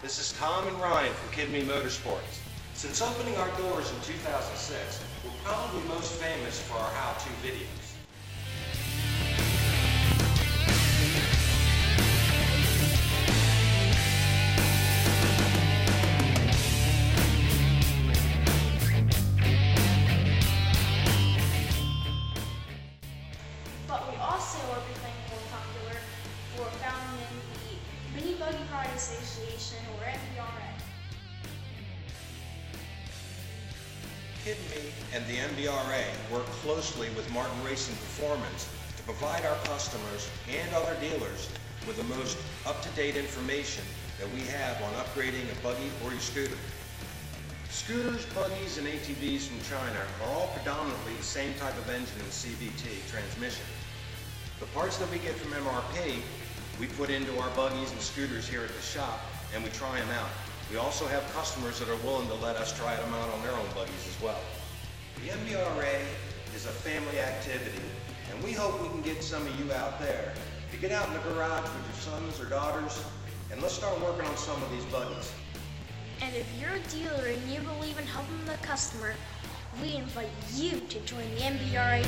This is Tom and Ryan from Kidney Motorsports. Since opening our doors in 2006, we're probably most famous for our how-to videos. Association or MBRA. Kid Me and the MBRA work closely with Martin Racing Performance to provide our customers and other dealers with the most up-to-date information that we have on upgrading a buggy or your scooter. Scooters, buggies, and ATVs from China are all predominantly the same type of engine and CVT transmission. The parts that we get from MRP, we put into our buggies and scooters here at the shop, and we try them out. We also have customers that are willing to let us try them out on their own buggies as well. The MBRA is a family activity, and we hope we can get some of you out there to get out in the garage with your sons or daughters, and let's start working on some of these buggies. And if you're a dealer and you believe in helping the customer, we invite you to join the MBRA.